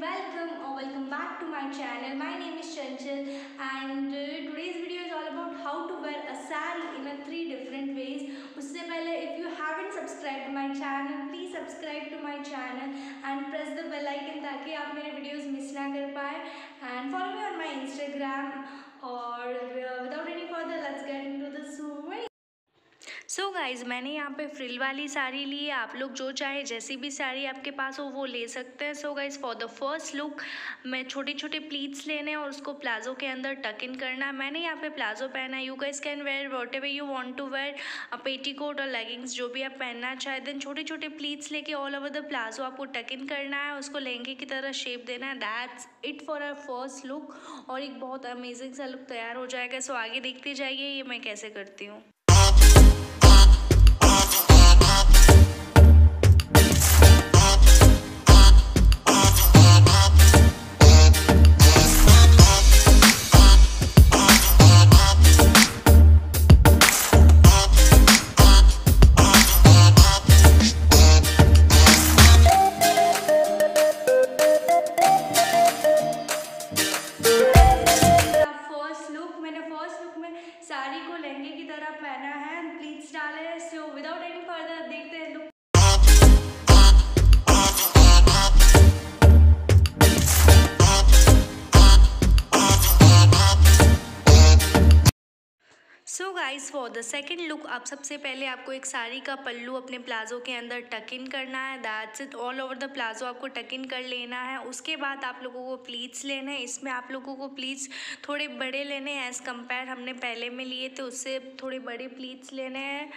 welcome or welcome back to my channel. My name is Chanchal and uh, today's video is all about how to wear a sari in a three different ways. उससे पहले if you haven't subscribed to my channel, please subscribe to my channel and press the bell icon ताकि आप मेरे videos miss ना कर पाए and follow me on my Instagram और uh, without any further let's get into this video. so so guys मैंने यहाँ पे फ्रिल वाली साड़ी ली है। आप लोग जो चाहे, जैसी भी साड़ी आपके पास हो, वो ले सकते हैं। So guys for the first look मैं छोटे छोटे प्लीट्स लेने और उसको प्लाजो के अंदर टक इन करना। है मैंने यहाँ पे प्लाजो पहना है। You guys can wear whatever you want to wear petticoat और लेगिंग्स जो भी आप पहनना चाहे देन छोटे छोटे प्लीट्स लेके ऑल ओवर द प्लाजो आपको टक इन करना है। उसको लहंगे की तरह शेप देना है। That's it for our first look और एक बहुत अमेजिंग सा लुक तैयार हो जाएगा। सो so आगे देखते जाइए, ये मैं कैसे करती हूँ। लहंगे की तरह पहना है। प्लीट्स डाले सो विदाउट एनी फर्दर देखते हैं look so guys for the second look आप सबसे पहले आपको एक साड़ी का पल्लू अपने प्लाजो के अंदर टक इन करना है. That's it all over the palazzo आपको टक इन कर लेना है. उसके बाद आप लोगों को प्लीट्स लेने हैं. इसमें आप लोगों को प्लीट्स थोड़े बड़े लेने हैं एज़ कंपेयर हमने पहले में लिए थे, उससे थोड़े बड़े प्लीट्स लेने हैं.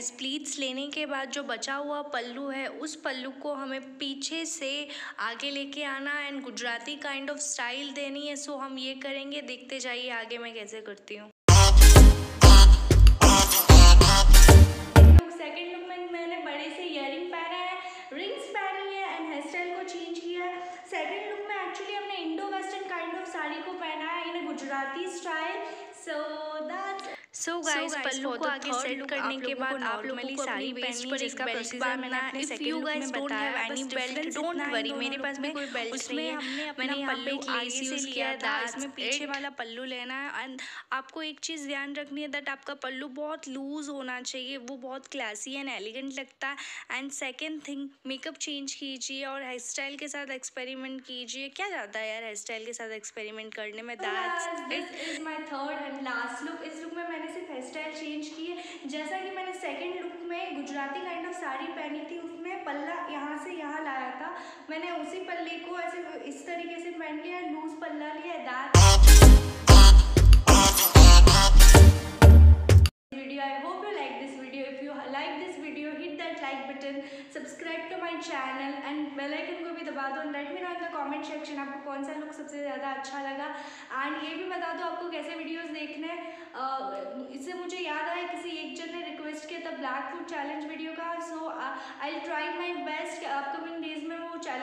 गाइस प्लीट्स लेने के बाद जो बचा हुआ पल्लू है, उस पल्लू को हमें पीछे से आगे लेके आना and Gujarati kind of style देनी है सो हम ये करेंगे। देखते जाइए आगे मैं कैसे करती हूँ। साड़ी को पहना है in Gujarati style so that's so guys pallu को आगे सेट करने के बाद आप नॉर्मली साड़ी पहननी है। जिसका प्रोसीजर मैंने अपने if you guys don't have any belt don't worry मेरे पास भी कोई बेल्ट उसमें हमने मैंने पल्लू आगे से लिया था इसमें पीछे वाला पल्लू लेना है। एंड आपको एक चीज़ ध्यान रखनी है दैट आपका पल्लू बहुत लूज होना चाहिए वो बहुत क्लासी एंड एलिगेंट लगता है। And second thing makeup change कीजिए और हेयर स्टाइल के साथ एक्सपेरिमेंट कीजिए। क्या जाता है यार हेयर स्टाइल के साथ एक्सपेरिमेंट करने में? That's this is my third and last look इस लुक में स्टाइल चेंज की है। जैसा कि मैंने सेकंड लुक में गुजराती काइंड ऑफ़ साड़ी पहनी थी, उसमें पल्ला यहाँ से यहाँ लाया था। मैंने उसी पल्ले को ऐसे इस तरीके से पहन लिया लूज पल्ला लिया button. Subscribe to my channel and bell icon को भी दबा दो let me know in the comment section आपको कौन सा लुक सबसे ज़्यादा अच्छा लगा। एंड ये भी बता दो आपको कैसे वीडियोस देखने हैं। इससे मुझे याद आया, किसी एक जन ने रिक्वेस्ट किया था ब्लैक फ़ूड चैलेंज वीडियो का so I try my best upcoming days में वो चैलेंज